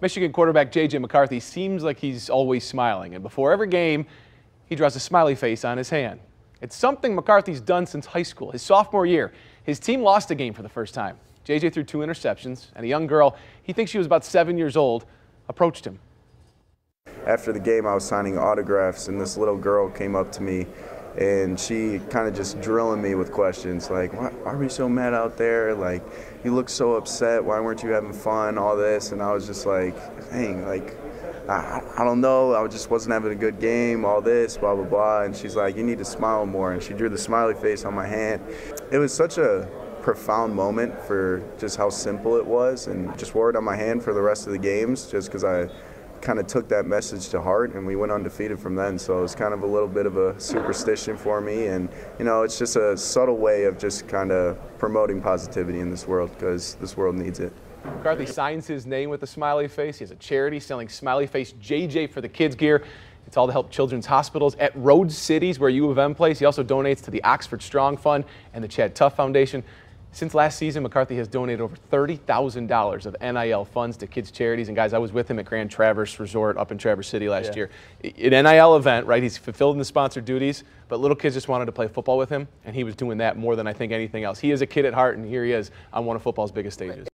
Michigan quarterback J.J. McCarthy seems like he's always smiling, and before every game, he draws a smiley face on his hand. It's something McCarthy's done since high school. His sophomore year, his team lost a game for the first time. J.J. threw two interceptions, and a young girl, he thinks she was about seven years old, approached him. After the game, I was signing autographs, and this little girl came up to me and she kind of just drilling me with questions like, why, are we so mad out there? Like, you look so upset. Why weren't you having fun? All this, and I was just like, dang, like, I, I don't know. I just wasn't having a good game. All this, blah blah blah. And she's like, you need to smile more. And she drew the smiley face on my hand. It was such a profound moment for just how simple it was, and just wore it on my hand for the rest of the games, just because I kind of took that message to heart and we went undefeated from then so it was kind of a little bit of a superstition for me and you know it's just a subtle way of just kind of promoting positivity in this world because this world needs it McCarthy signs his name with a smiley face. He has a charity selling smiley face JJ for the kids gear. It's all to help children's hospitals at Road Cities, where U of M plays. He also donates to the Oxford Strong Fund and the Chad Tough Foundation. Since last season, McCarthy has donated over $30,000 of NIL funds to kids' charities. And guys, I was with him at Grand Traverse Resort up in Traverse City last yeah. year. An NIL event, right? He's fulfilled the sponsored duties, but little kids just wanted to play football with him, and he was doing that more than I think anything else. He is a kid at heart, and here he is on one of football's biggest stages.